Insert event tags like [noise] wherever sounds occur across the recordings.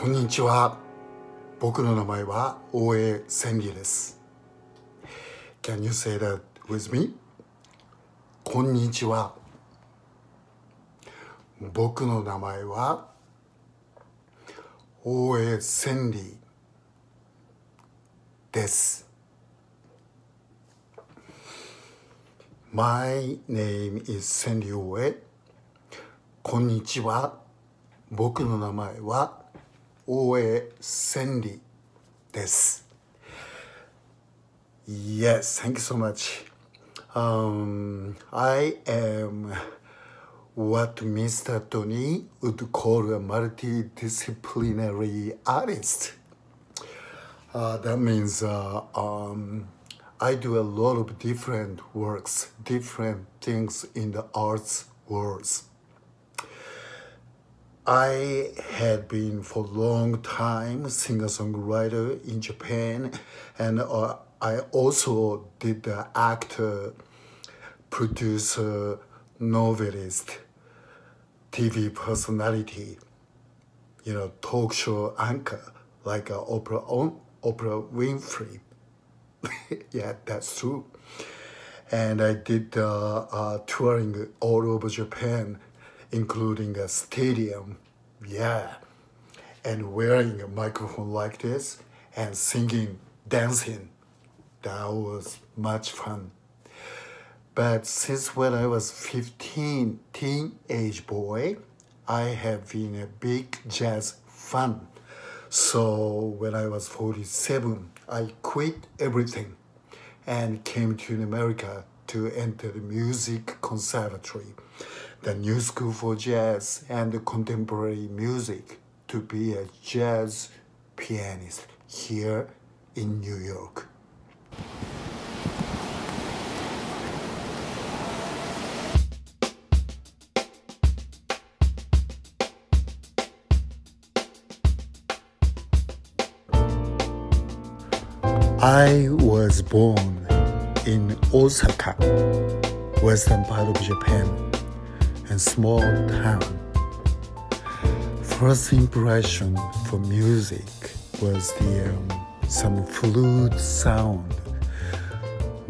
こんにちは。僕の名前は大江千里です。Can you say that with me? こんにちは。僕の名前は大江千里です。My name is 千里大江こんにちは。僕の名前は大江千里です Yes, thank you so much. Um, I am what Mr. Tony would call a multidisciplinary artist. Uh, that means uh, um, I do a lot of different works, different things in the arts worlds. I had been for a long time singer-songwriter in Japan, and uh, I also did the actor, producer, novelist, TV personality, you know, talk show anchor like uh, Oprah on Oprah Winfrey. [laughs] yeah, that's true. And I did uh, uh, touring all over Japan including a stadium. Yeah. And wearing a microphone like this and singing, dancing. That was much fun. But since when I was 15, teenage boy, I have been a big jazz fan. So when I was 47, I quit everything and came to America to enter the music conservatory the New School for Jazz and Contemporary Music to be a jazz pianist here in New York. I was born in Osaka, western part of Japan and small town. First impression for music was the um, some flute sound.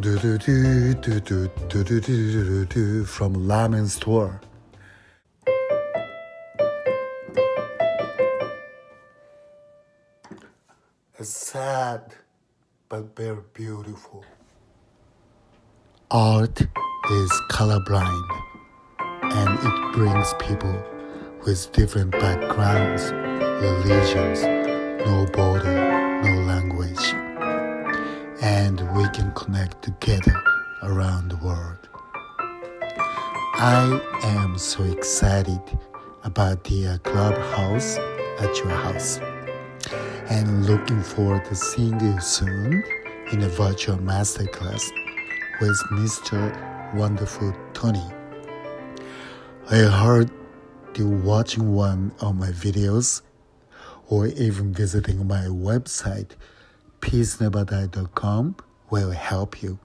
Do do do do do do do do do from ramen store. It's sad, but very beautiful. Art is colorblind and it brings people with different backgrounds, religions, no border, no language. And we can connect together around the world. I am so excited about the uh, clubhouse at your house and looking forward to seeing you soon in a virtual masterclass with Mr. Wonderful Tony. I heard you watching one of my videos or even visiting my website peaceneverdie.com will help you.